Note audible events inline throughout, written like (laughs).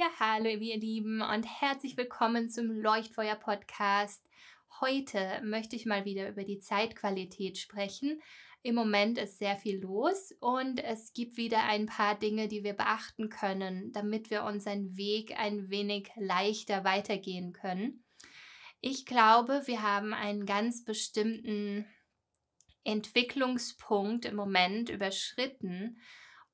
Ja, hallo ihr Lieben und herzlich willkommen zum Leuchtfeuer Podcast. Heute möchte ich mal wieder über die Zeitqualität sprechen. Im Moment ist sehr viel los und es gibt wieder ein paar Dinge, die wir beachten können, damit wir unseren Weg ein wenig leichter weitergehen können. Ich glaube, wir haben einen ganz bestimmten Entwicklungspunkt im Moment überschritten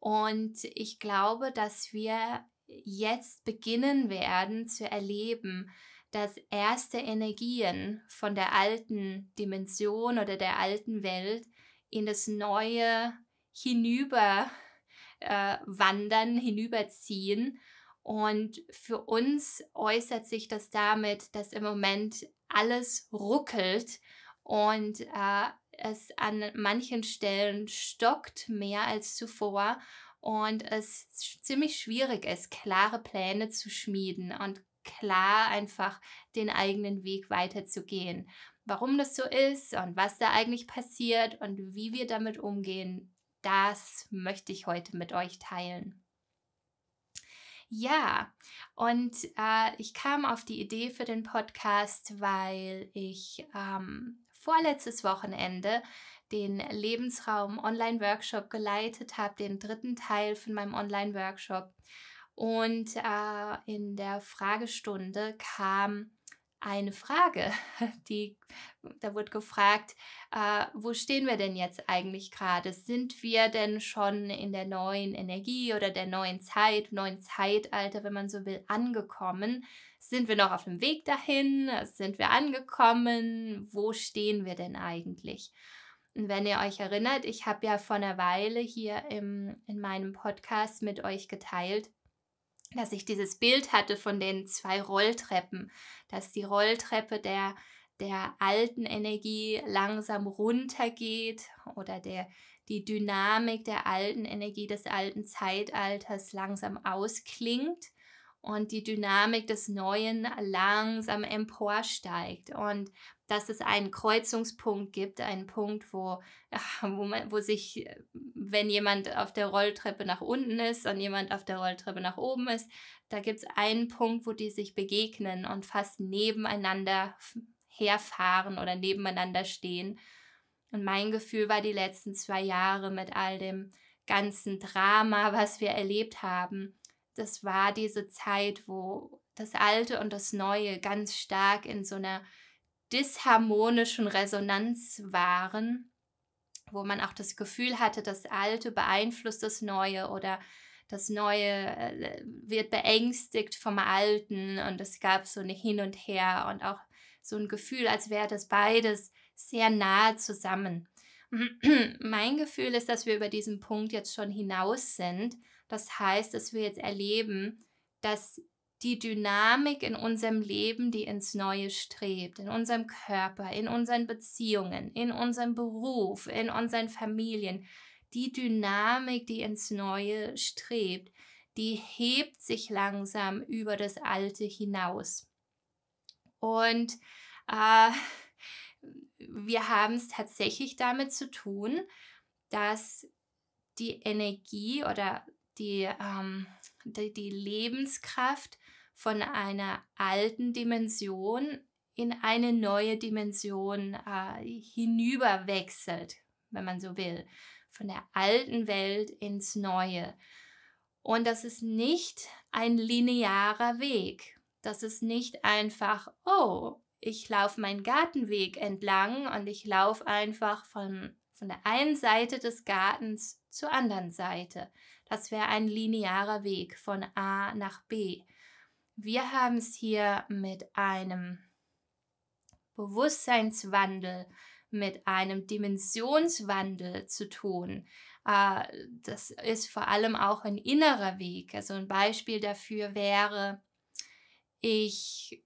und ich glaube, dass wir jetzt beginnen werden zu erleben, dass erste Energien von der alten Dimension oder der alten Welt in das Neue hinüber äh, wandern, hinüberziehen. Und für uns äußert sich das damit, dass im Moment alles ruckelt und äh, es an manchen Stellen stockt mehr als zuvor und es ziemlich schwierig ist, klare Pläne zu schmieden und klar einfach den eigenen Weg weiterzugehen. Warum das so ist und was da eigentlich passiert und wie wir damit umgehen, das möchte ich heute mit euch teilen. Ja, und äh, ich kam auf die Idee für den Podcast, weil ich ähm, vorletztes Wochenende den Lebensraum Online-Workshop geleitet habe, den dritten Teil von meinem Online-Workshop. Und äh, in der Fragestunde kam eine Frage, (laughs) die, da wurde gefragt, äh, wo stehen wir denn jetzt eigentlich gerade? Sind wir denn schon in der neuen Energie oder der neuen Zeit, neuen Zeitalter, wenn man so will, angekommen? Sind wir noch auf dem Weg dahin? Sind wir angekommen? Wo stehen wir denn eigentlich? Und wenn ihr euch erinnert, ich habe ja vor einer Weile hier im, in meinem Podcast mit euch geteilt, dass ich dieses Bild hatte von den zwei Rolltreppen, dass die Rolltreppe der, der alten Energie langsam runtergeht oder der, die Dynamik der alten Energie des alten Zeitalters langsam ausklingt und die Dynamik des Neuen langsam emporsteigt. Und dass es einen Kreuzungspunkt gibt, einen Punkt, wo, wo, man, wo sich, wenn jemand auf der Rolltreppe nach unten ist und jemand auf der Rolltreppe nach oben ist, da gibt es einen Punkt, wo die sich begegnen und fast nebeneinander herfahren oder nebeneinander stehen. Und mein Gefühl war die letzten zwei Jahre mit all dem ganzen Drama, was wir erlebt haben, das war diese Zeit, wo das Alte und das Neue ganz stark in so einer disharmonischen Resonanz waren, wo man auch das Gefühl hatte, das Alte beeinflusst das Neue oder das Neue äh, wird beängstigt vom Alten und es gab so eine Hin und Her und auch so ein Gefühl, als wäre das beides sehr nahe zusammen. (clears throat) mein Gefühl ist, dass wir über diesen Punkt jetzt schon hinaus sind. Das heißt, dass wir jetzt erleben, dass die Dynamik in unserem Leben, die ins Neue strebt, in unserem Körper, in unseren Beziehungen, in unserem Beruf, in unseren Familien, die Dynamik, die ins Neue strebt, die hebt sich langsam über das Alte hinaus. Und äh, wir haben es tatsächlich damit zu tun, dass die Energie oder die, ähm, die, die Lebenskraft von einer alten Dimension in eine neue Dimension äh, hinüberwechselt, wenn man so will, von der alten Welt ins Neue. Und das ist nicht ein linearer Weg. Das ist nicht einfach, oh, ich laufe meinen Gartenweg entlang und ich laufe einfach von, von der einen Seite des Gartens zur anderen Seite. Das wäre ein linearer Weg von A nach B. Wir haben es hier mit einem Bewusstseinswandel, mit einem Dimensionswandel zu tun. Äh, das ist vor allem auch ein innerer Weg. Also ein Beispiel dafür wäre, ich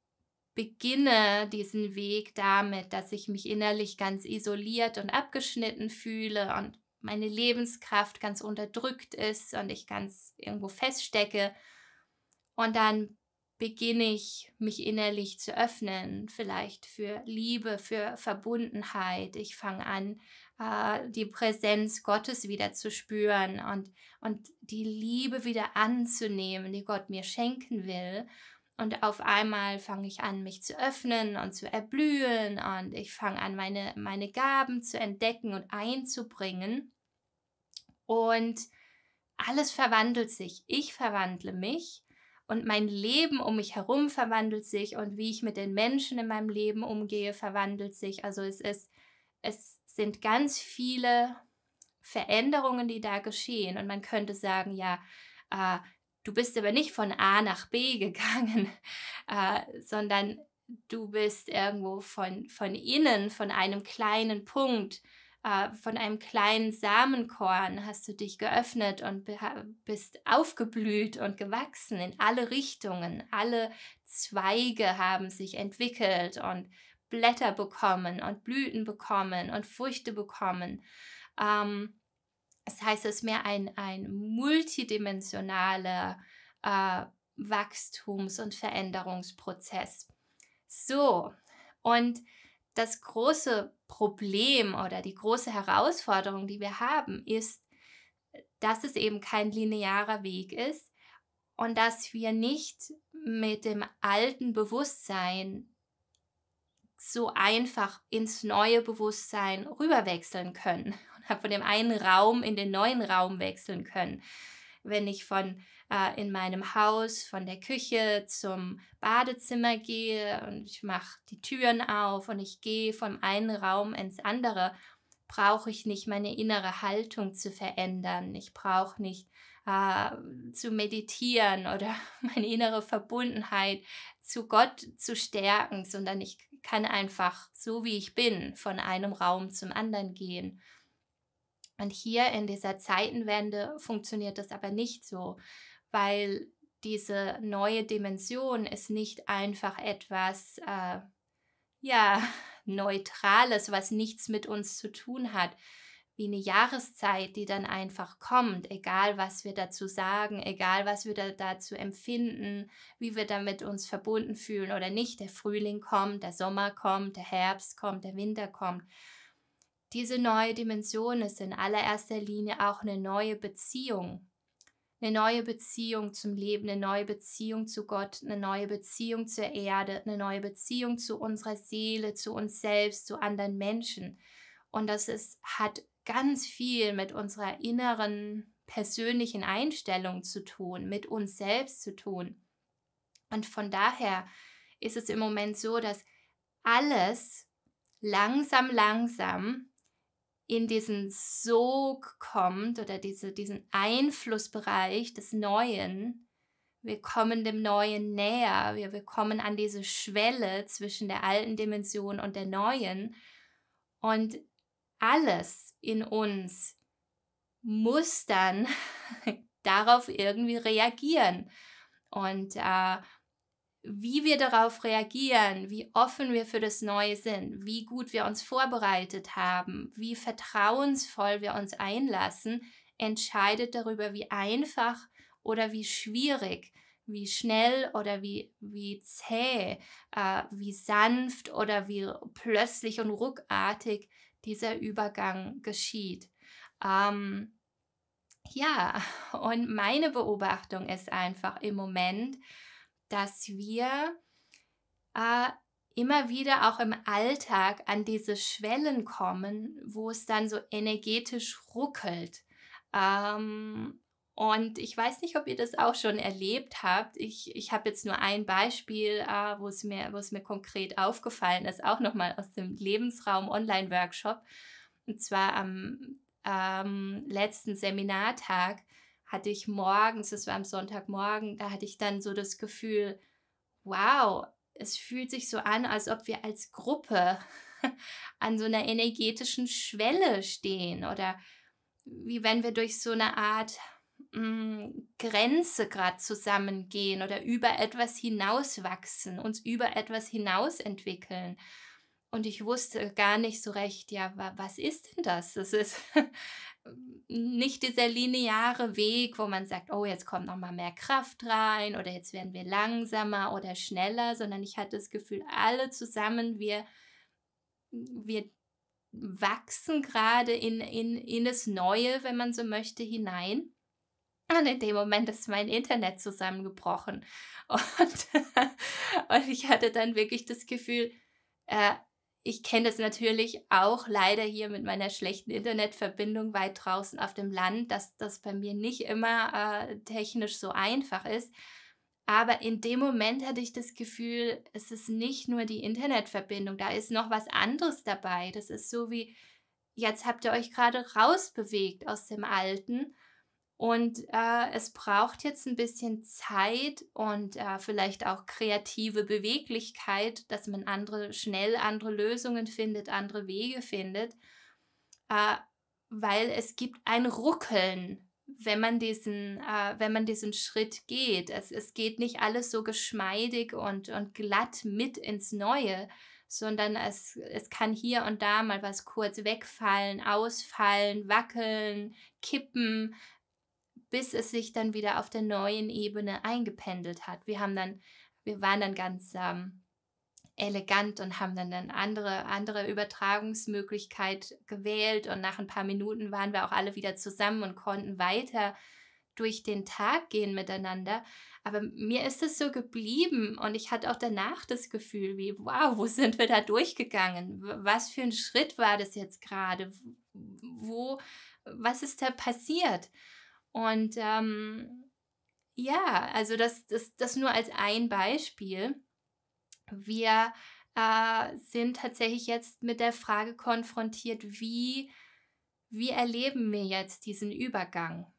beginne diesen Weg damit, dass ich mich innerlich ganz isoliert und abgeschnitten fühle und meine Lebenskraft ganz unterdrückt ist und ich ganz irgendwo feststecke. Und dann beginne ich mich innerlich zu öffnen, vielleicht für Liebe, für Verbundenheit. Ich fange an, äh, die Präsenz Gottes wieder zu spüren und, und die Liebe wieder anzunehmen, die Gott mir schenken will. Und auf einmal fange ich an, mich zu öffnen und zu erblühen und ich fange an, meine, meine Gaben zu entdecken und einzubringen. Und alles verwandelt sich. Ich verwandle mich und mein Leben um mich herum verwandelt sich und wie ich mit den Menschen in meinem Leben umgehe, verwandelt sich. Also es ist, es sind ganz viele Veränderungen, die da geschehen. Und man könnte sagen, ja, äh, du bist aber nicht von A nach B (laughs) gegangen, äh, sondern du bist irgendwo von, von innen, von einem kleinen Punkt, äh, von einem kleinen Samenkorn hast du dich geöffnet und bist aufgeblüht und gewachsen in alle Richtungen. Alle Zweige haben sich entwickelt und Blätter bekommen und Blüten bekommen und Früchte bekommen. Ähm, das heißt, es ist mehr ein, ein multidimensionaler äh, Wachstums- und Veränderungsprozess. So, und das große Problem oder die große Herausforderung, die wir haben, ist, dass es eben kein linearer Weg ist und dass wir nicht mit dem alten Bewusstsein so einfach ins neue Bewusstsein rüberwechseln können und von dem einen Raum in den neuen Raum wechseln können. Wenn ich von äh, in meinem Haus, von der Küche zum Badezimmer gehe und ich mache die Türen auf und ich gehe vom einen Raum ins andere, brauche ich nicht meine innere Haltung zu verändern. Ich brauche nicht äh, zu meditieren oder (laughs) meine innere Verbundenheit zu Gott zu stärken, sondern ich kann einfach so wie ich bin von einem Raum zum anderen gehen. Und hier in dieser Zeitenwende funktioniert das aber nicht so, weil diese neue Dimension ist nicht einfach etwas, äh, ja, (laughs) Neutrales, was nichts mit uns zu tun hat, wie eine Jahreszeit, die dann einfach kommt, egal was wir dazu sagen, egal was wir da, dazu empfinden, wie wir damit uns verbunden fühlen oder nicht. Der Frühling kommt, der Sommer kommt, der Herbst kommt, der Winter kommt. Diese neue Dimension ist in allererster Linie auch eine neue Beziehung. Eine neue Beziehung zum Leben, eine neue Beziehung zu Gott, eine neue Beziehung zur Erde, eine neue Beziehung zu unserer Seele, zu uns selbst, zu anderen Menschen. Und das ist, hat ganz viel mit unserer inneren persönlichen Einstellung zu tun, mit uns selbst zu tun. Und von daher ist es im Moment so, dass alles langsam, langsam in diesen Sog kommt oder diese, diesen Einflussbereich des Neuen. Wir kommen dem Neuen näher, wir, wir kommen an diese Schwelle zwischen der alten Dimension und der neuen. Und alles in uns muss dann (laughs) darauf irgendwie reagieren. Und äh, wie wir darauf reagieren, wie offen wir für das Neue sind, wie gut wir uns vorbereitet haben, wie vertrauensvoll wir uns einlassen, entscheidet darüber, wie einfach oder wie schwierig, wie schnell oder wie, wie zäh, äh, wie sanft oder wie plötzlich und ruckartig dieser Übergang geschieht. Ähm, ja, (laughs) und meine Beobachtung ist einfach im Moment, dass wir äh, immer wieder auch im Alltag an diese Schwellen kommen, wo es dann so energetisch ruckelt. Ähm, und ich weiß nicht, ob ihr das auch schon erlebt habt. Ich, ich habe jetzt nur ein Beispiel, äh, wo, es mir, wo es mir konkret aufgefallen ist, auch nochmal aus dem Lebensraum Online-Workshop. Und zwar am ähm, letzten Seminartag hatte ich morgens, das war am Sonntagmorgen, da hatte ich dann so das Gefühl, wow, es fühlt sich so an, als ob wir als Gruppe (laughs) an so einer energetischen Schwelle stehen oder wie wenn wir durch so eine Art Mm, Grenze gerade zusammengehen oder über etwas hinauswachsen, uns über etwas hinaus entwickeln. und ich wusste gar nicht so recht, ja, was ist denn das? Das ist (laughs) nicht dieser lineare Weg, wo man sagt, oh, jetzt kommt noch mal mehr Kraft rein oder jetzt werden wir langsamer oder schneller, sondern ich hatte das Gefühl, alle zusammen, wir, wir wachsen gerade in, in, in das Neue, wenn man so möchte, hinein. Und in dem Moment ist mein Internet zusammengebrochen. (laughs) Und, und ich hatte dann wirklich das Gefühl, äh, ich kenne das natürlich auch leider hier mit meiner schlechten Internetverbindung weit draußen auf dem Land, dass das bei mir nicht immer äh, technisch so einfach ist. Aber in dem Moment hatte ich das Gefühl, es ist nicht nur die Internetverbindung, da ist noch was anderes dabei. Das ist so wie, jetzt habt ihr euch gerade rausbewegt aus dem Alten und äh, es braucht jetzt ein bisschen Zeit und äh, vielleicht auch kreative Beweglichkeit, dass man andere schnell andere Lösungen findet, andere Wege findet, äh, weil es gibt ein Ruckeln, wenn man diesen, äh, wenn man diesen Schritt geht. Es, es geht nicht alles so geschmeidig und, und glatt mit ins Neue, sondern es, es kann hier und da mal was kurz wegfallen, ausfallen, wackeln, kippen bis es sich dann wieder auf der neuen Ebene eingependelt hat. Wir haben dann, wir waren dann ganz ähm, elegant und haben dann eine andere, andere Übertragungsmöglichkeit gewählt und nach ein paar Minuten waren wir auch alle wieder zusammen und konnten weiter durch den Tag gehen miteinander. Aber mir ist es so geblieben und ich hatte auch danach das Gefühl, wie, wow, wo sind wir da durchgegangen? Was für ein Schritt war das jetzt gerade? Wo, was ist da passiert? Und ähm, ja, also das, das, das nur als ein Beispiel. Wir äh, sind tatsächlich jetzt mit der Frage konfrontiert, wie, wie erleben wir jetzt diesen Übergang?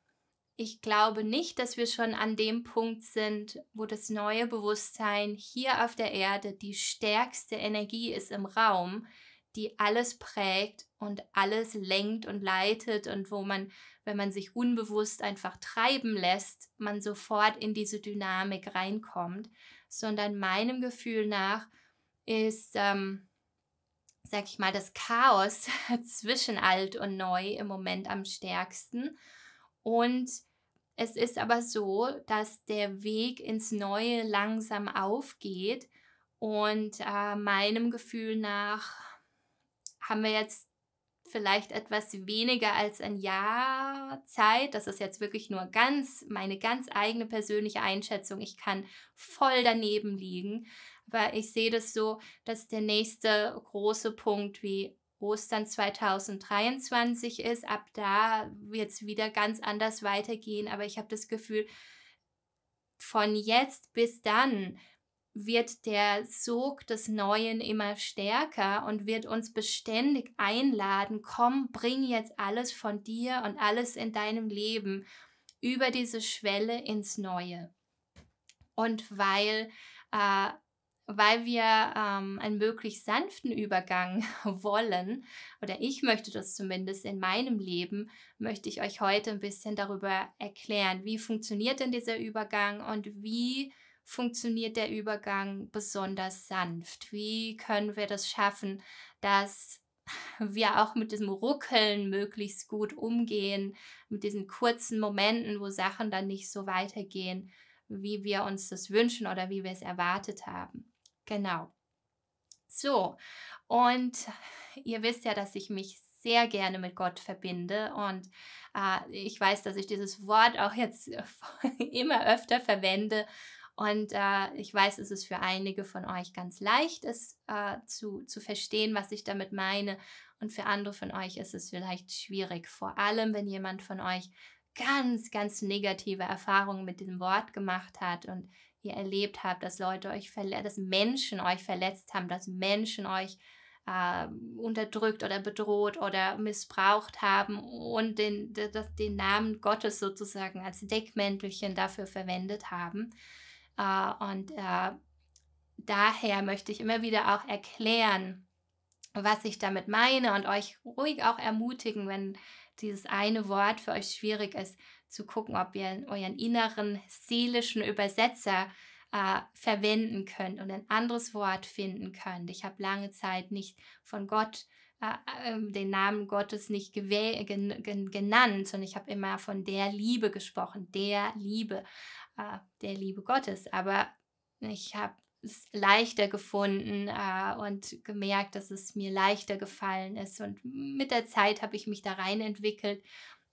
Ich glaube nicht, dass wir schon an dem Punkt sind, wo das neue Bewusstsein hier auf der Erde die stärkste Energie ist im Raum, die alles prägt und alles lenkt und leitet und wo man wenn man sich unbewusst einfach treiben lässt, man sofort in diese Dynamik reinkommt, sondern meinem Gefühl nach ist, ähm, sag ich mal, das Chaos (laughs) zwischen alt und neu im Moment am stärksten. Und es ist aber so, dass der Weg ins Neue langsam aufgeht. Und äh, meinem Gefühl nach haben wir jetzt vielleicht etwas weniger als ein Jahr Zeit. Das ist jetzt wirklich nur ganz meine ganz eigene persönliche Einschätzung. Ich kann voll daneben liegen, aber ich sehe das so, dass der nächste große Punkt wie Ostern 2023 ist. Ab da wird es wieder ganz anders weitergehen, aber ich habe das Gefühl, von jetzt bis dann wird der Sog des Neuen immer stärker und wird uns beständig einladen, komm, bring jetzt alles von dir und alles in deinem Leben über diese Schwelle ins Neue. Und weil, äh, weil wir ähm, einen möglichst sanften Übergang (laughs) wollen, oder ich möchte das zumindest in meinem Leben, möchte ich euch heute ein bisschen darüber erklären, wie funktioniert denn dieser Übergang und wie funktioniert der Übergang besonders sanft? Wie können wir das schaffen, dass wir auch mit diesem Ruckeln möglichst gut umgehen, mit diesen kurzen Momenten, wo Sachen dann nicht so weitergehen, wie wir uns das wünschen oder wie wir es erwartet haben. Genau. So, und ihr wisst ja, dass ich mich sehr gerne mit Gott verbinde und äh, ich weiß, dass ich dieses Wort auch jetzt (laughs) immer öfter verwende und äh, ich weiß, es ist für einige von euch ganz leicht, es äh, zu, zu verstehen, was ich damit meine. Und für andere von euch ist es vielleicht schwierig. Vor allem, wenn jemand von euch ganz, ganz negative Erfahrungen mit diesem Wort gemacht hat und ihr erlebt habt, dass Leute euch verletzt, dass Menschen euch verletzt haben, dass Menschen euch äh, unterdrückt oder bedroht oder missbraucht haben und den, den Namen Gottes sozusagen als Deckmäntelchen dafür verwendet haben. Äh, und äh, daher möchte ich immer wieder auch erklären, was ich damit meine und euch ruhig auch ermutigen, wenn dieses eine Wort für euch schwierig ist, zu gucken, ob ihr euren inneren seelischen Übersetzer äh, verwenden könnt und ein anderes Wort finden könnt. Ich habe lange Zeit nicht von Gott äh, ähm, den Namen Gottes nicht gen gen genannt, sondern ich habe immer von der Liebe gesprochen, der Liebe, äh, der Liebe Gottes. Aber ich habe es leichter gefunden äh, und gemerkt, dass es mir leichter gefallen ist. Und mit der Zeit habe ich mich da rein entwickelt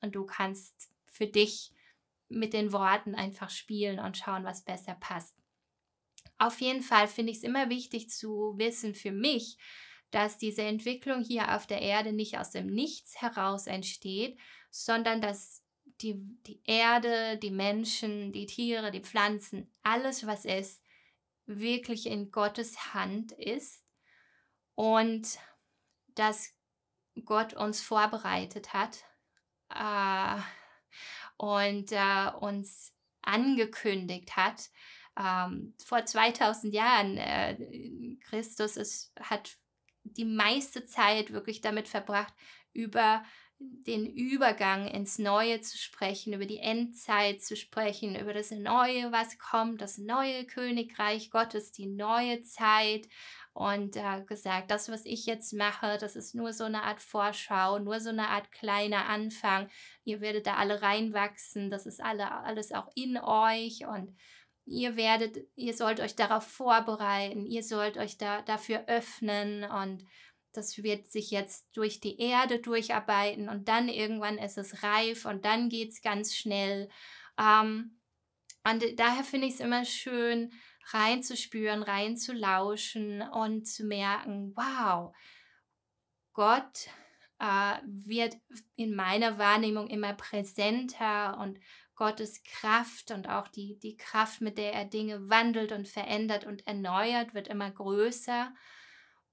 und du kannst für dich mit den Worten einfach spielen und schauen, was besser passt. Auf jeden Fall finde ich es immer wichtig zu wissen für mich, dass diese Entwicklung hier auf der Erde nicht aus dem Nichts heraus entsteht, sondern dass die, die Erde, die Menschen, die Tiere, die Pflanzen, alles, was ist, wirklich in Gottes Hand ist und dass Gott uns vorbereitet hat äh, und äh, uns angekündigt hat. Ähm, vor 2000 Jahren, äh, Christus ist, hat die meiste Zeit wirklich damit verbracht, über den Übergang ins Neue zu sprechen, über die Endzeit zu sprechen, über das Neue, was kommt, das neue Königreich Gottes, die neue Zeit. Und äh, gesagt, das, was ich jetzt mache, das ist nur so eine Art Vorschau, nur so eine Art kleiner Anfang. Ihr werdet da alle reinwachsen, das ist alle, alles auch in euch und ihr werdet, ihr sollt euch darauf vorbereiten, ihr sollt euch da dafür öffnen und das wird sich jetzt durch die Erde durcharbeiten und dann irgendwann ist es reif und dann geht es ganz schnell. Ähm, und daher finde ich es immer schön, reinzuspüren, reinzulauschen und zu merken, wow, Gott äh, wird in meiner Wahrnehmung immer präsenter und Gottes Kraft und auch die, die Kraft, mit der er Dinge wandelt und verändert und erneuert, wird immer größer.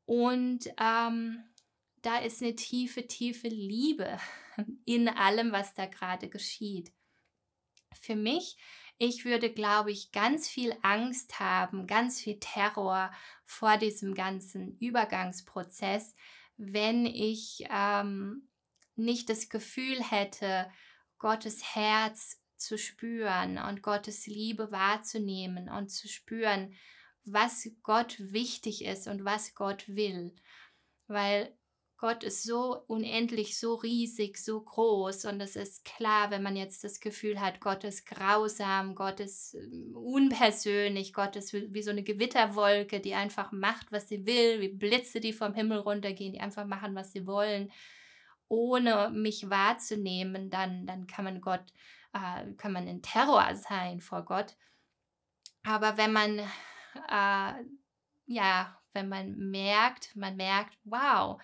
Und ähm, da ist eine tiefe, tiefe Liebe (laughs) in allem, was da gerade geschieht. Für mich, ich würde, glaube ich, ganz viel Angst haben, ganz viel Terror vor diesem ganzen Übergangsprozess, wenn ich ähm, nicht das Gefühl hätte, Gottes Herz zu spüren und Gottes Liebe wahrzunehmen und zu spüren, was Gott wichtig ist und was Gott will. Weil Gott ist so unendlich, so riesig, so groß und es ist klar, wenn man jetzt das Gefühl hat, Gott ist grausam, Gott ist ähm, unpersönlich, Gott ist wie so eine Gewitterwolke, die einfach macht, was sie will, wie Blitze, die vom Himmel runtergehen, die einfach machen, was sie wollen, ohne mich wahrzunehmen, dann, dann kann man Gott, äh, kann man in Terror sein vor Gott. Aber wenn man äh, ja, wenn man merkt, man merkt, wow,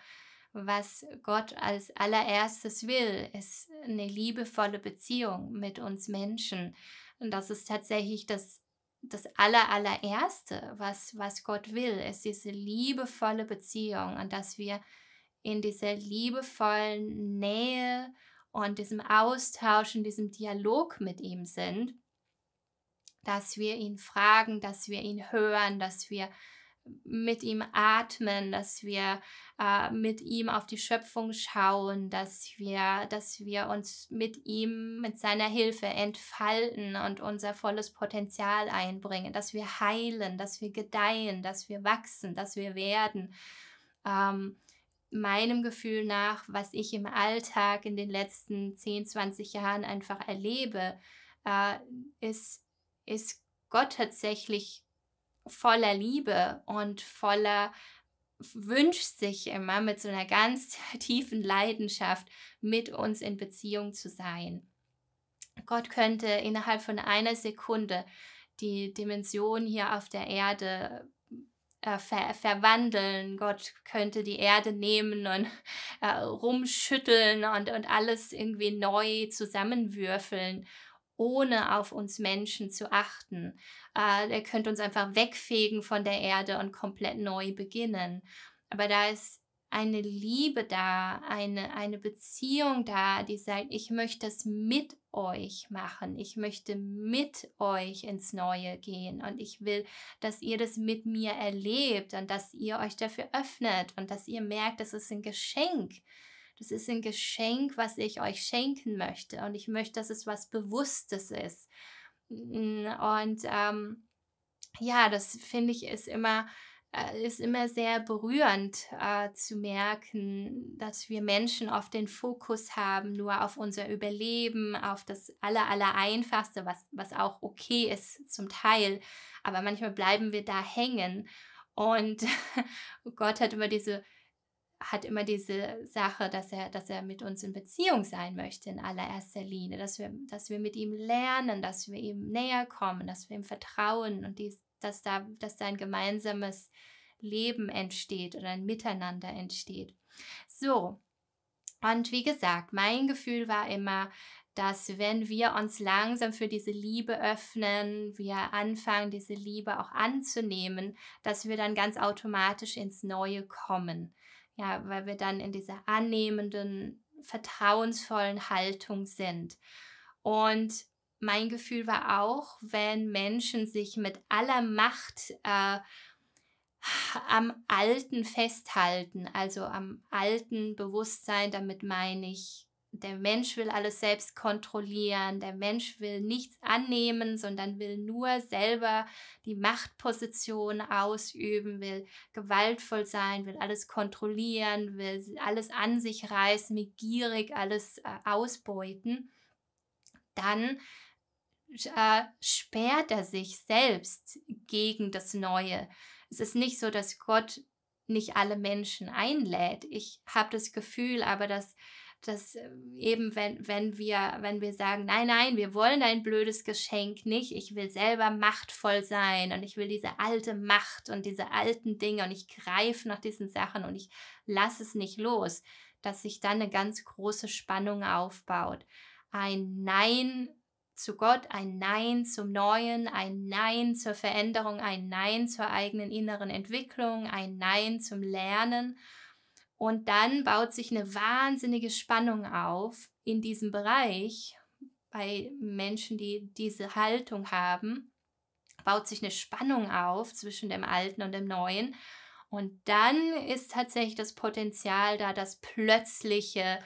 was Gott als allererstes will, ist eine liebevolle Beziehung mit uns Menschen. Und das ist tatsächlich das, das aller, allererste, was, was Gott will, ist diese liebevolle Beziehung und dass wir in dieser liebevollen Nähe und diesem Austausch, in diesem Dialog mit ihm sind dass wir ihn fragen, dass wir ihn hören, dass wir mit ihm atmen, dass wir äh, mit ihm auf die Schöpfung schauen, dass wir, dass wir uns mit ihm, mit seiner Hilfe entfalten und unser volles Potenzial einbringen, dass wir heilen, dass wir gedeihen, dass wir wachsen, dass wir werden. Ähm, meinem Gefühl nach, was ich im Alltag in den letzten 10, 20 Jahren einfach erlebe, äh, ist ist Gott tatsächlich voller Liebe und voller wünscht sich immer mit so einer ganz (laughs) tiefen Leidenschaft mit uns in Beziehung zu sein. Gott könnte innerhalb von einer Sekunde die Dimension hier auf der Erde äh, ver verwandeln. Gott könnte die Erde nehmen und äh, rumschütteln und, und alles irgendwie neu zusammenwürfeln ohne auf uns Menschen zu achten. Äh, er könnte uns einfach wegfegen von der Erde und komplett neu beginnen. Aber da ist eine Liebe da, eine, eine Beziehung da, die sagt, ich möchte es mit euch machen. Ich möchte mit euch ins Neue gehen und ich will, dass ihr das mit mir erlebt und dass ihr euch dafür öffnet und dass ihr merkt, das ist ein Geschenk. Das ist ein Geschenk, was ich euch schenken möchte. Und ich möchte, dass es was Bewusstes ist. Mm, und ähm, ja, das finde ich ist immer äh, ist immer sehr berührend äh, zu merken, dass wir Menschen oft den Fokus haben, nur auf unser Überleben, auf das aller, aller Einfachste, was, was auch okay ist zum Teil. Aber manchmal bleiben wir da hängen. Und (laughs) Gott hat immer diese hat immer diese Sache, dass er, dass er mit uns in Beziehung sein möchte in allererster Linie, dass wir, dass wir mit ihm lernen, dass wir ihm näher kommen, dass wir ihm vertrauen und dies, dass da, dass da ein gemeinsames Leben entsteht oder ein Miteinander entsteht. So, und wie gesagt, mein Gefühl war immer, dass wenn wir uns langsam für diese Liebe öffnen, wir anfangen, diese Liebe auch anzunehmen, dass wir dann ganz automatisch ins Neue kommen. Ja, weil wir dann in dieser annehmenden, vertrauensvollen Haltung sind. Und mein Gefühl war auch, wenn Menschen sich mit aller Macht äh, am Alten festhalten, also am alten Bewusstsein, damit meine ich, der Mensch will alles selbst kontrollieren, der Mensch will nichts annehmen, sondern will nur selber die Machtposition ausüben, will gewaltvoll sein, will alles kontrollieren, will alles an sich reißen, will gierig alles äh, ausbeuten, dann äh, sperrt er sich selbst gegen das Neue. Es ist nicht so, dass Gott nicht alle Menschen einlädt. Ich habe das Gefühl, aber dass, dass äh, eben, wenn, wenn, wir, wenn wir sagen, nein, nein, wir wollen ein blödes Geschenk nicht, ich will selber machtvoll sein und ich will diese alte Macht und diese alten Dinge und ich greife nach diesen Sachen und ich lasse es nicht los, dass sich dann eine ganz große Spannung aufbaut. Ein Nein zu Gott, ein Nein zum Neuen, ein Nein zur Veränderung, ein Nein zur eigenen inneren Entwicklung, ein Nein zum Lernen. Und dann baut sich eine wahnsinnige Spannung auf in diesem Bereich bei Menschen, die diese Haltung haben, baut sich eine Spannung auf zwischen dem Alten und dem Neuen. Und dann ist tatsächlich das Potenzial da, das plötzliche,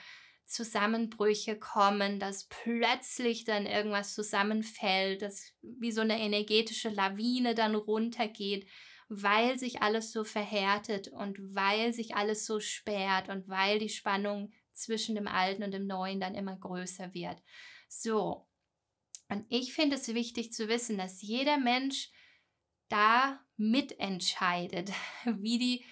Zusammenbrüche kommen, dass plötzlich dann irgendwas zusammenfällt, dass wie so eine energetische Lawine dann runtergeht, weil sich alles so verhärtet und weil sich alles so sperrt und weil die Spannung zwischen dem Alten und dem Neuen dann immer größer wird. So, und ich finde es wichtig zu wissen, dass jeder Mensch da mitentscheidet, (laughs) wie die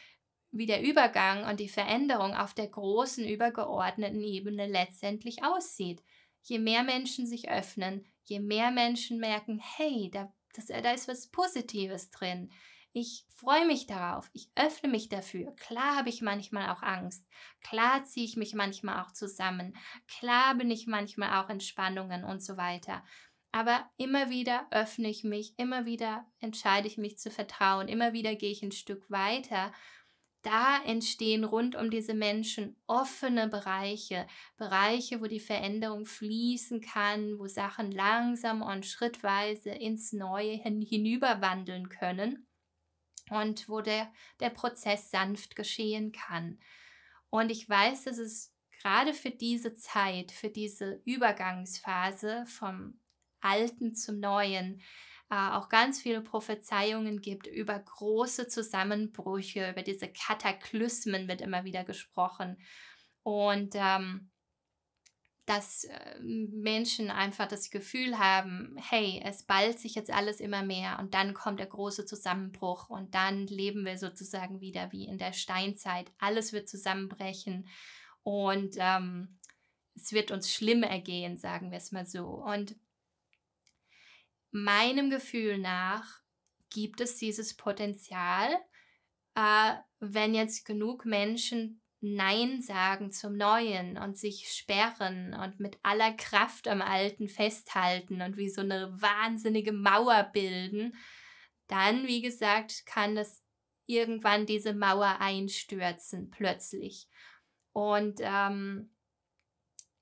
wie der Übergang und die Veränderung auf der großen übergeordneten Ebene letztendlich aussieht. Je mehr Menschen sich öffnen, je mehr Menschen merken, hey, da, das, da ist was Positives drin. Ich freue mich darauf, ich öffne mich dafür. Klar habe ich manchmal auch Angst, klar ziehe ich mich manchmal auch zusammen, klar bin ich manchmal auch in Spannungen und so weiter. Aber immer wieder öffne ich mich, immer wieder entscheide ich mich zu vertrauen, immer wieder gehe ich ein Stück weiter. Da entstehen rund um diese Menschen offene Bereiche, Bereiche, wo die Veränderung fließen kann, wo Sachen langsam und schrittweise ins Neue hin, hinüberwandeln können und wo der, der Prozess sanft geschehen kann. Und ich weiß, dass es gerade für diese Zeit, für diese Übergangsphase vom Alten zum Neuen, äh, auch ganz viele Prophezeiungen gibt über große Zusammenbrüche, über diese Kataklysmen wird immer wieder gesprochen. Und ähm, dass äh, Menschen einfach das Gefühl haben, hey, es ballt sich jetzt alles immer mehr und dann kommt der große Zusammenbruch und dann leben wir sozusagen wieder wie in der Steinzeit. Alles wird zusammenbrechen und ähm, es wird uns schlimm ergehen, sagen wir es mal so. Und meinem Gefühl nach gibt es dieses Potenzial, äh, wenn jetzt genug Menschen Nein sagen zum Neuen und sich sperren und mit aller Kraft am Alten festhalten und wie so eine wahnsinnige Mauer bilden, dann, wie gesagt, kann das irgendwann diese Mauer einstürzen, plötzlich. Und ähm,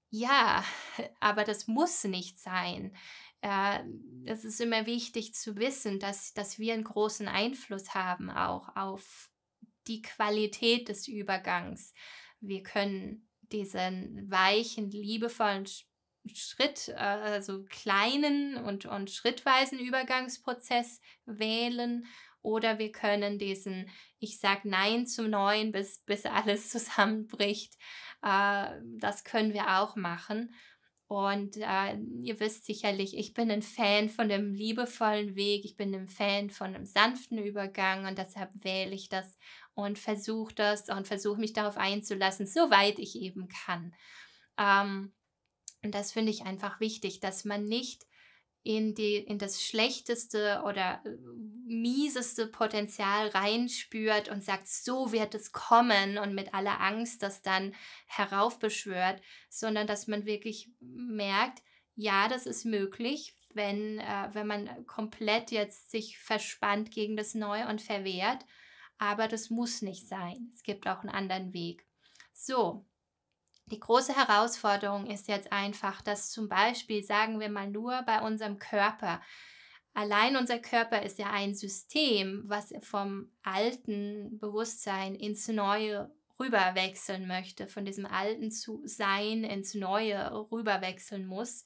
ja, (laughs) aber das muss nicht sein äh, es ist immer wichtig zu wissen, dass, dass wir einen großen Einfluss haben auch auf die Qualität des Übergangs. Wir können diesen weichen, liebevollen Schritt, äh, also kleinen und, und schrittweisen Übergangsprozess wählen oder wir können diesen, ich sag Nein zum Neuen, bis, bis alles (laughs) zusammenbricht. Äh, das können wir auch machen. Und äh, ihr wisst sicherlich, ich bin ein Fan von dem liebevollen Weg, ich bin ein Fan von einem sanften Übergang und deshalb wähle ich das und versuche das und versuche mich darauf einzulassen, soweit ich eben kann. Ähm, und das finde ich einfach wichtig, dass man nicht in, die, in das schlechteste oder äh, mieseste Potenzial reinspürt und sagt, so wird es kommen und mit aller Angst das dann heraufbeschwört, sondern dass man wirklich merkt, ja, das ist möglich, wenn, äh, wenn man komplett jetzt sich verspannt gegen das Neue und verwehrt, aber das muss nicht sein. Es gibt auch einen anderen Weg. So, die große Herausforderung ist jetzt einfach, dass zum Beispiel, sagen wir mal nur bei unserem Körper, allein unser Körper ist ja ein System, was vom alten Bewusstsein ins neue rüberwechseln möchte, von diesem alten zu Sein ins neue rüberwechseln muss.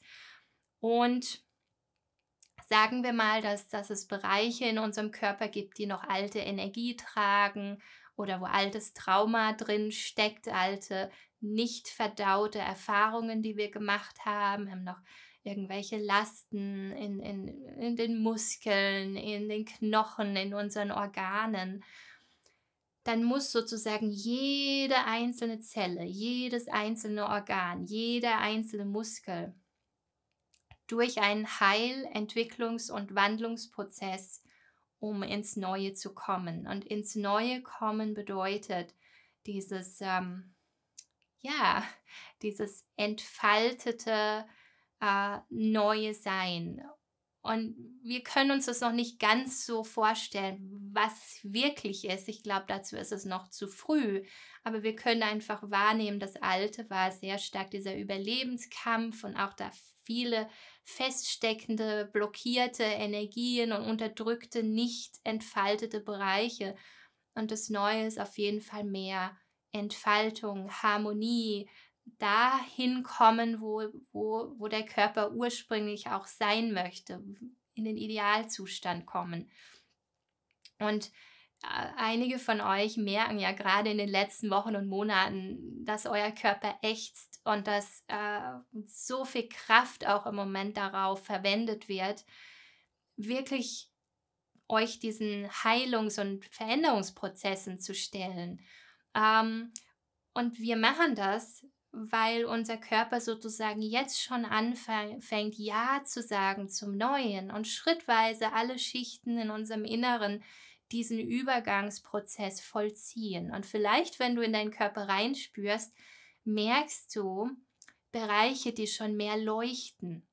Und sagen wir mal, dass, dass es Bereiche in unserem Körper gibt, die noch alte Energie tragen oder wo altes Trauma drin steckt, alte nicht verdaute Erfahrungen, die wir gemacht haben, haben noch irgendwelche Lasten in, in, in den Muskeln, in den Knochen, in unseren Organen, dann muss sozusagen jede einzelne Zelle, jedes einzelne Organ, jeder einzelne Muskel durch einen Heil-, Entwicklungs- und Wandlungsprozess, um ins Neue zu kommen. Und ins Neue kommen bedeutet dieses ähm, ja, (laughs) dieses entfaltete äh, neue Sein. Und wir können uns das noch nicht ganz so vorstellen, was wirklich ist. Ich glaube, dazu ist es noch zu früh. Aber wir können einfach wahrnehmen, das Alte war sehr stark dieser Überlebenskampf und auch da viele feststeckende, blockierte Energien und unterdrückte, nicht entfaltete Bereiche. Und das Neue ist auf jeden Fall mehr Entfaltung, Harmonie, dahin kommen, wo, wo, wo der Körper ursprünglich auch sein möchte, in den Idealzustand kommen. Und einige von euch merken ja gerade in den letzten Wochen und Monaten, dass euer Körper ächzt und dass äh, so viel Kraft auch im Moment darauf verwendet wird, wirklich euch diesen Heilungs- und Veränderungsprozessen zu stellen. Ähm, und wir machen das, weil unser Körper sozusagen jetzt schon anfängt, Ja zu sagen zum Neuen und schrittweise alle Schichten in unserem Inneren diesen Übergangsprozess vollziehen. Und vielleicht, wenn du in deinen Körper reinspürst, merkst du Bereiche, die schon mehr leuchten,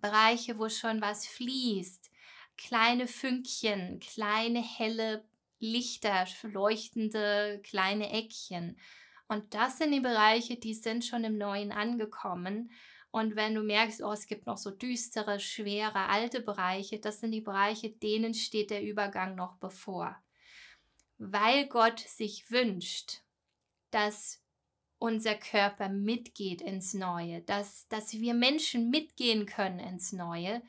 Bereiche, wo schon was fließt, kleine Fünkchen, kleine helle Lichter, leuchtende kleine Eckchen. Und das sind die Bereiche, die sind schon im Neuen angekommen. Und wenn du merkst, oh, es gibt noch so düstere, schwere, alte Bereiche, das sind die Bereiche, denen steht der Übergang noch bevor. Weil Gott sich wünscht, dass unser Körper mitgeht ins Neue, dass, dass wir Menschen mitgehen können ins Neue,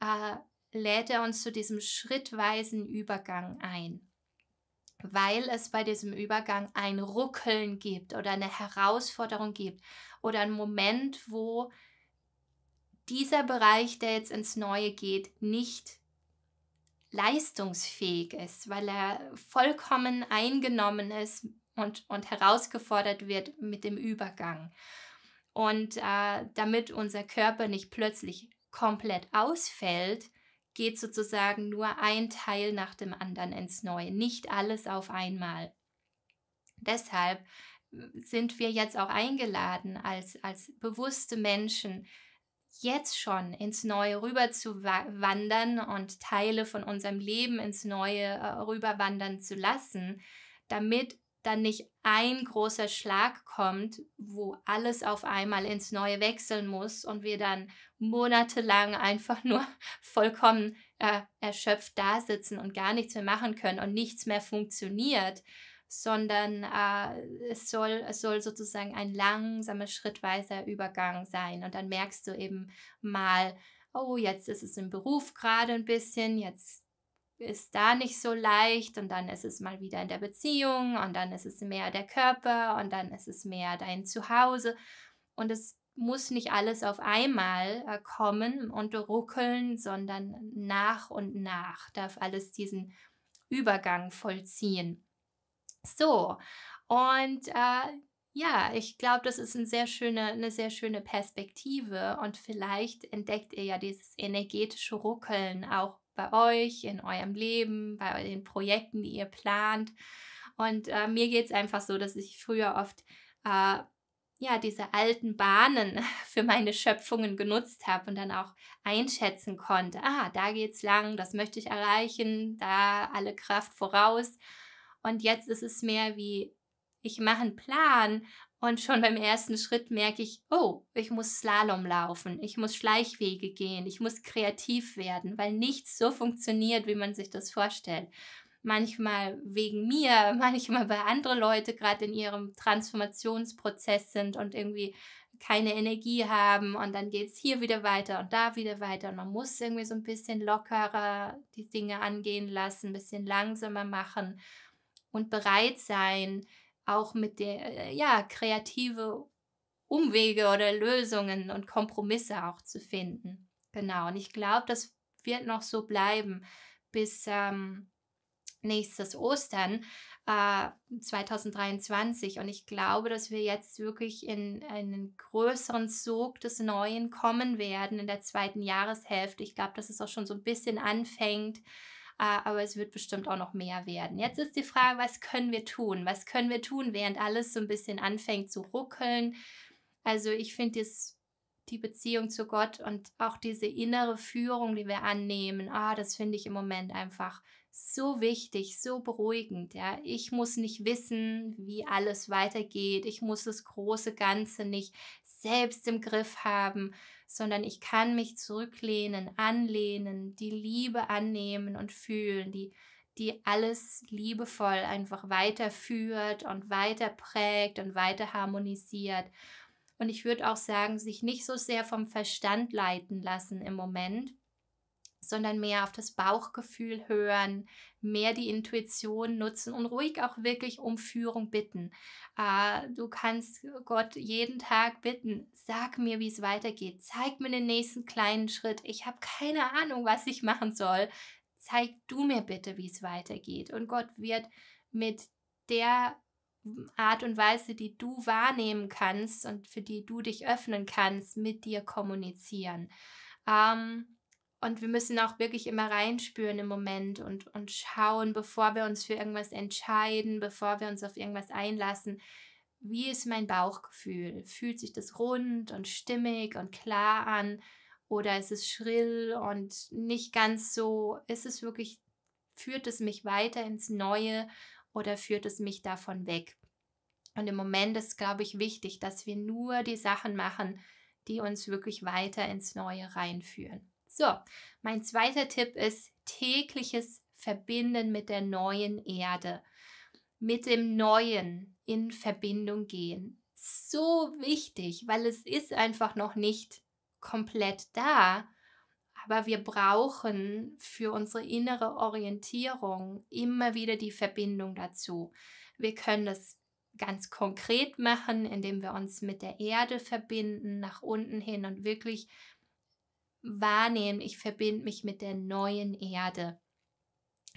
äh, lädt er uns zu diesem schrittweisen Übergang ein weil es bei diesem Übergang ein Ruckeln gibt oder eine Herausforderung gibt oder einen Moment, wo dieser Bereich, der jetzt ins Neue geht, nicht leistungsfähig ist, weil er vollkommen eingenommen ist und, und herausgefordert wird mit dem Übergang. Und äh, damit unser Körper nicht plötzlich komplett ausfällt, geht sozusagen nur ein Teil nach dem anderen ins Neue, nicht alles auf einmal. Deshalb äh, sind wir jetzt auch eingeladen, als, als bewusste Menschen jetzt schon ins Neue rüber zu wandern und Teile von unserem Leben ins Neue äh, rüberwandern zu lassen, damit dann nicht ein großer Schlag kommt, wo alles auf einmal ins Neue wechseln muss und wir dann monatelang einfach nur (laughs) vollkommen äh, erschöpft da sitzen und gar nichts mehr machen können und nichts mehr funktioniert, sondern äh, es, soll, es soll sozusagen ein langsamer, schrittweiser Übergang sein. Und dann merkst du eben mal, oh, jetzt ist es im Beruf gerade ein bisschen, jetzt ist da nicht so leicht und dann ist es mal wieder in der Beziehung und dann ist es mehr der Körper und dann ist es mehr dein Zuhause und es muss nicht alles auf einmal äh, kommen und ruckeln, sondern nach und nach darf alles diesen Übergang vollziehen. So, und äh, ja, ich glaube, das ist eine sehr, schöne, eine sehr schöne Perspektive und vielleicht entdeckt ihr ja dieses energetische Ruckeln auch bei euch, in eurem Leben, bei den Projekten, die ihr plant. Und äh, mir geht es einfach so, dass ich früher oft äh, ja, diese alten Bahnen (laughs) für meine Schöpfungen genutzt habe und dann auch einschätzen konnte, ah, da geht's lang, das möchte ich erreichen, da alle Kraft voraus. Und jetzt ist es mehr wie, ich mache einen Plan und schon beim ersten Schritt merke ich, oh, ich muss Slalom laufen, ich muss Schleichwege gehen, ich muss kreativ werden, weil nichts so funktioniert, wie man sich das vorstellt. Manchmal wegen mir, (laughs) manchmal weil andere Leute gerade in ihrem Transformationsprozess sind und irgendwie keine Energie haben und dann geht es hier wieder weiter und da wieder weiter und man muss irgendwie so ein bisschen lockerer die Dinge angehen lassen, ein bisschen langsamer machen und bereit sein, auch mit der, äh, ja, kreative Umwege oder Lösungen und Kompromisse auch zu finden. Genau. Und ich glaube, das wird noch so bleiben bis ähm, nächstes Ostern äh, 2023. Und ich glaube, dass wir jetzt wirklich in einen größeren Sog des Neuen kommen werden in der zweiten Jahreshälfte. Ich glaube, dass es auch schon so ein bisschen anfängt, aber es wird bestimmt auch noch mehr werden. Jetzt ist die Frage, was können wir tun? Was können wir tun, während alles so ein bisschen anfängt zu ruckeln? Also ich finde die Beziehung zu Gott und auch diese innere Führung, die wir annehmen, ah, das finde ich im Moment einfach so wichtig, so beruhigend. Ja, ich muss nicht wissen, wie alles weitergeht. Ich muss das große Ganze nicht selbst im Griff haben, sondern ich kann mich zurücklehnen, anlehnen, die Liebe annehmen und fühlen, die, die alles liebevoll einfach weiterführt und weiter prägt und weiter harmonisiert. Und ich würde auch sagen, sich nicht so sehr vom Verstand leiten lassen im Moment, sondern mehr auf das Bauchgefühl hören, mehr die Intuition nutzen und ruhig auch wirklich um Führung bitten. Äh, du kannst Gott jeden Tag bitten, sag mir, wie es weitergeht, zeig mir den nächsten kleinen Schritt. Ich habe keine Ahnung, was ich machen soll. Zeig du mir bitte, wie es weitergeht. Und Gott wird mit der Art und Weise, die du wahrnehmen kannst und für die du dich öffnen kannst, mit dir kommunizieren. Ähm, und wir müssen auch wirklich immer reinspüren im Moment und, und schauen, bevor wir uns für irgendwas entscheiden, bevor wir uns auf irgendwas einlassen. Wie ist mein Bauchgefühl? Fühlt sich das rund und stimmig und klar an? Oder ist es schrill und nicht ganz so? Ist es wirklich, führt es mich weiter ins Neue oder führt es mich davon weg? Und im Moment ist, glaube ich, wichtig, dass wir nur die Sachen machen, die uns wirklich weiter ins Neue reinführen. So, mein zweiter Tipp ist tägliches Verbinden mit der neuen Erde, mit dem Neuen in Verbindung gehen. So wichtig, weil es ist einfach noch nicht komplett da, aber wir brauchen für unsere innere Orientierung immer wieder die Verbindung dazu. Wir können das ganz konkret machen, indem wir uns mit der Erde verbinden, nach unten hin und wirklich wahrnehmen, ich verbinde mich mit der neuen Erde.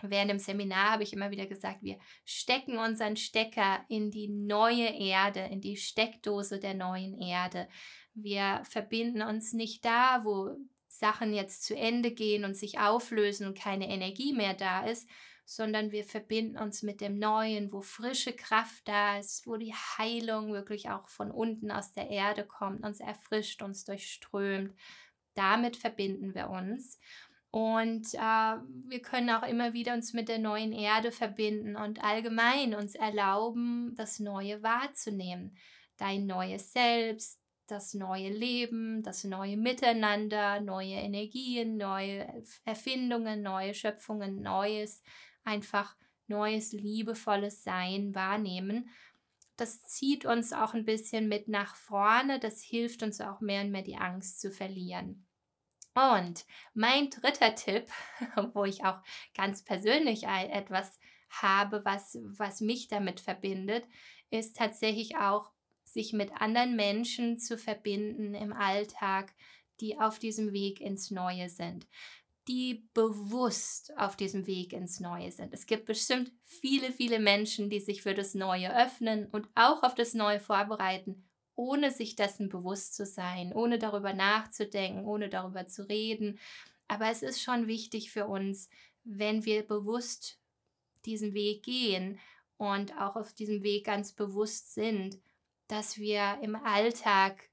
Während dem Seminar habe ich immer wieder gesagt, wir stecken unseren Stecker in die neue Erde, in die Steckdose der neuen Erde. Wir verbinden uns nicht da, wo Sachen jetzt zu Ende gehen und sich auflösen und keine Energie mehr da ist, sondern wir verbinden uns mit dem Neuen, wo frische Kraft da ist, wo die Heilung wirklich auch von unten aus der Erde kommt, uns erfrischt, uns durchströmt, damit verbinden wir uns. Und äh, wir können auch immer wieder uns mit der neuen Erde verbinden und allgemein uns erlauben, das Neue wahrzunehmen. Dein neues Selbst, das neue Leben, das neue Miteinander, neue Energien, neue Erfindungen, neue Schöpfungen, Neues einfach neues, liebevolles Sein wahrnehmen. Das zieht uns auch ein bisschen mit nach vorne. Das hilft uns auch mehr und mehr die Angst zu verlieren. Und mein dritter Tipp, (laughs) wo ich auch ganz persönlich etwas habe, was, was mich damit verbindet, ist tatsächlich auch, sich mit anderen Menschen zu verbinden im Alltag, die auf diesem Weg ins Neue sind, die bewusst auf diesem Weg ins Neue sind. Es gibt bestimmt viele, viele Menschen, die sich für das Neue öffnen und auch auf das Neue vorbereiten ohne sich dessen bewusst zu sein, ohne darüber nachzudenken, ohne darüber zu reden. Aber es ist schon wichtig für uns, wenn wir bewusst diesen Weg gehen und auch auf diesem Weg ganz bewusst sind, dass wir im Alltag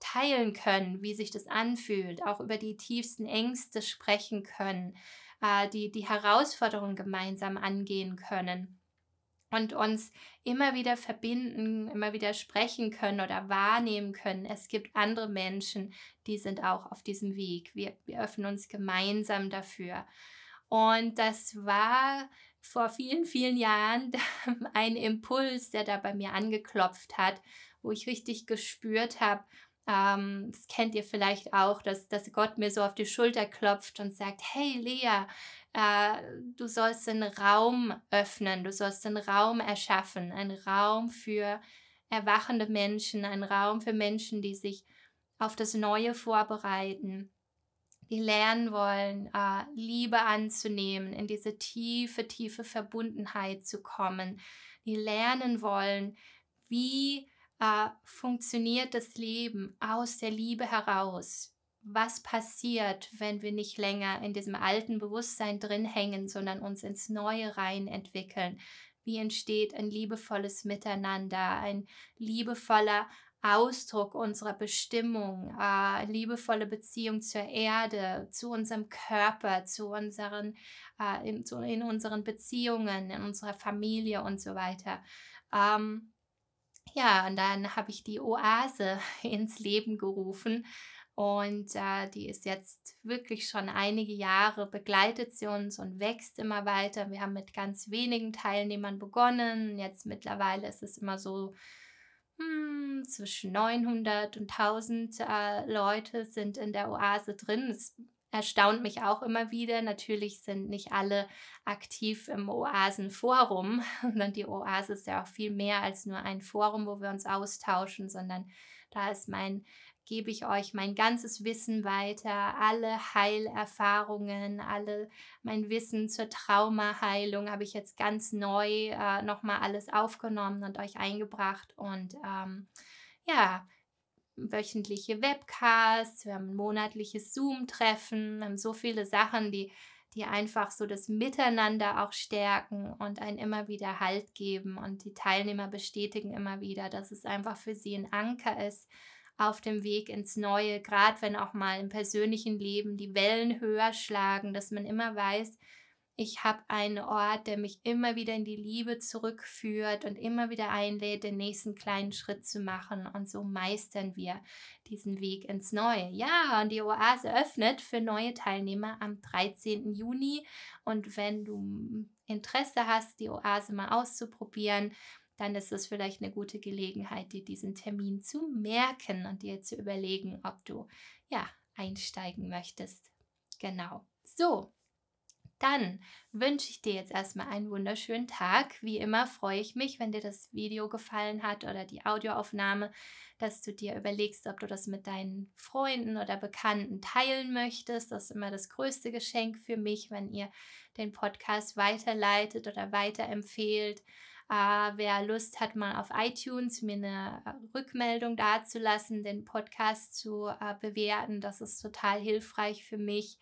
teilen können, wie sich das anfühlt, auch über die tiefsten Ängste sprechen können, äh, die, die Herausforderungen gemeinsam angehen können und uns immer wieder verbinden, immer wieder sprechen können oder wahrnehmen können. Es gibt andere Menschen, die sind auch auf diesem Weg. Wir, wir öffnen uns gemeinsam dafür. Und das war vor vielen, vielen Jahren (laughs) ein Impuls, der da bei mir angeklopft hat, wo ich richtig gespürt habe, ähm, das kennt ihr vielleicht auch, dass, dass Gott mir so auf die Schulter klopft und sagt, hey Lea, äh, du sollst den Raum öffnen, du sollst den Raum erschaffen, einen Raum für erwachende Menschen, einen Raum für Menschen, die sich auf das Neue vorbereiten, die lernen wollen, äh, Liebe anzunehmen, in diese tiefe, tiefe Verbundenheit zu kommen, die lernen wollen, wie äh, funktioniert das Leben aus der Liebe heraus? Was passiert, wenn wir nicht länger in diesem alten Bewusstsein drin hängen, sondern uns ins Neue rein entwickeln? Wie entsteht ein liebevolles Miteinander, ein liebevoller Ausdruck unserer Bestimmung, äh, liebevolle Beziehung zur Erde, zu unserem Körper, zu unseren, äh, in, zu, in, unseren Beziehungen, in unserer Familie und so weiter. Ähm, ja, und dann habe ich die Oase (laughs) ins Leben gerufen. Und äh, die ist jetzt wirklich schon einige Jahre begleitet sie uns und wächst immer weiter. Wir haben mit ganz wenigen Teilnehmern begonnen. Jetzt mittlerweile ist es immer so hm, zwischen 900 und 1000 äh, Leute sind in der Oase drin. Es erstaunt mich auch immer wieder. Natürlich sind nicht alle aktiv im Oasenforum, (laughs) sondern die Oase ist ja auch viel mehr als nur ein Forum, wo wir uns austauschen, sondern da ist mein gebe ich euch mein ganzes Wissen weiter, alle Heilerfahrungen, alle mein Wissen zur Traumaheilung habe ich jetzt ganz neu äh, nochmal alles aufgenommen und euch eingebracht und ähm, ja, wöchentliche Webcasts, wir haben ein monatliches Zoom-Treffen, wir haben so viele Sachen, die, die einfach so das Miteinander auch stärken und einen immer wieder Halt geben. Und die Teilnehmer bestätigen immer wieder, dass es einfach für sie ein Anker ist auf dem Weg ins Neue, gerade wenn auch mal im persönlichen Leben die Wellen höher schlagen, dass man immer weiß, ich habe einen Ort, der mich immer wieder in die Liebe zurückführt und immer wieder einlädt, den nächsten kleinen Schritt zu machen. Und so meistern wir diesen Weg ins Neue. Ja, und die Oase öffnet für neue Teilnehmer am 13. Juni. Und wenn du Interesse hast, die Oase mal auszuprobieren, dann ist es vielleicht eine gute Gelegenheit, dir diesen Termin zu merken und dir zu überlegen, ob du ja einsteigen möchtest. Genau. So, dann wünsche ich dir jetzt erstmal einen wunderschönen Tag. Wie immer freue ich mich, wenn dir das Video gefallen hat oder die Audioaufnahme, dass du dir überlegst, ob du das mit deinen Freunden oder Bekannten teilen möchtest. Das ist immer das größte Geschenk für mich, wenn ihr den Podcast weiterleitet oder weiterempfehlt. Äh, wer Lust hat, mal auf iTunes mir eine Rückmeldung dazulassen, den Podcast zu äh, bewerten, das ist total hilfreich für mich.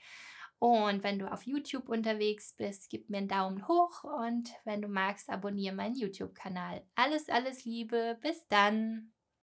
Und wenn du auf YouTube unterwegs bist, gib mir einen Daumen hoch und wenn du magst, abonniere meinen YouTube-Kanal. Alles, alles Liebe, bis dann.